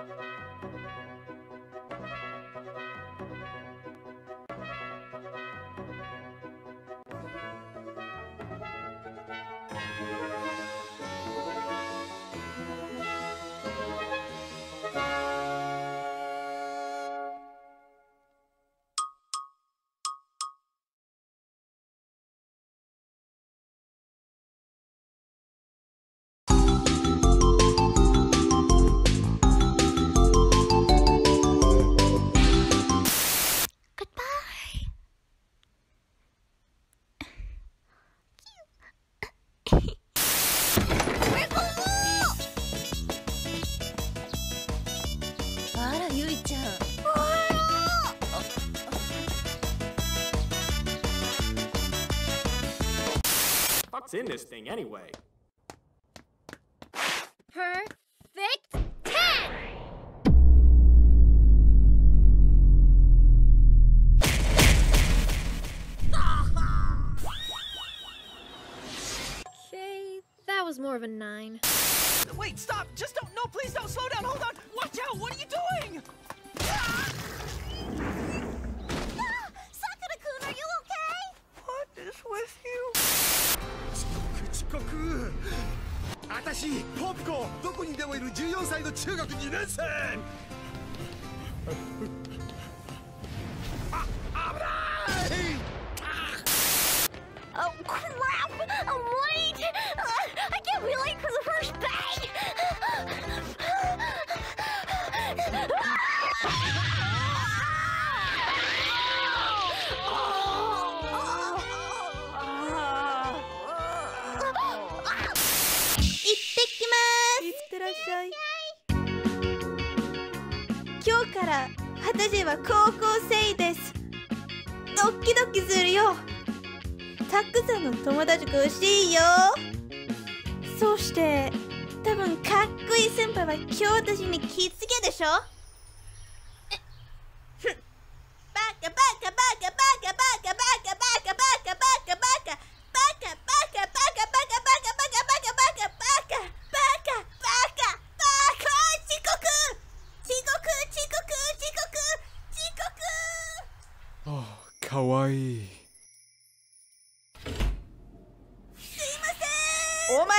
Música らゆいちゃん What's in this thing anyway? Perfect ten! Okay, that was more of a nine. Wait, stop! Just don't. No, please don't. Slow down. Hold on. 遅刻私ポップコどこにでもいる14歳の中学2年生。らっしゃい。今日から私は高校生です。ドキドキするよ。たくさんの友達が欲しいよ。そして多分かっこいい先輩は今日私に気付けでしょ？かわいいすいませんお前、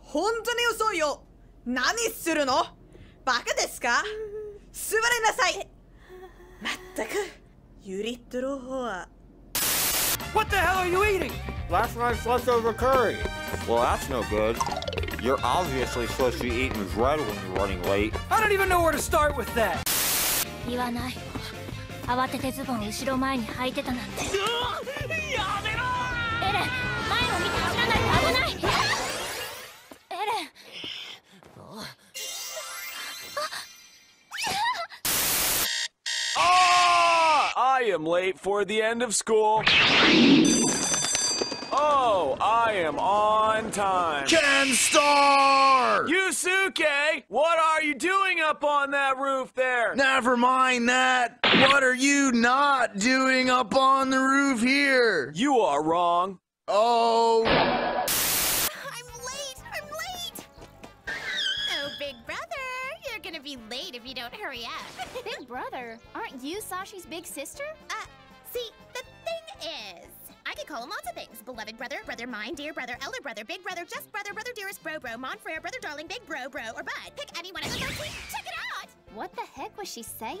本当に遅いよ。何するのバカですか座れなさい。まったく、ユリットロフォア。What the hell are you eating? Last night's leftover curry. Well, that's no good. You're obviously supposed to be eating bread when you're running late. I don't even know where to start with that. 言わない慌ててズボン後ろ前に履いてたなんて。エレン前を見て走らないと危ない。エレン。Ah! I am late for the end of school. Oh, I am on time. Ken Star! Yusuke, what are you doing up on that roof there? Never mind that. What are you not doing up on the roof here? You are wrong. Oh. I'm late I'm late Oh, big brother, you're gonna be late if you don't hurry up. Big brother, aren't you Sashi's big sister? uh, see, the thing is, I could call him lots of things. Beloved brother, brother mine, dear brother, elder brother, big brother, just brother, brother dearest, bro, bro, mon frere, brother darling, big bro, bro, or bud. Pick any one of the 13. Check it out! What the heck was she saying?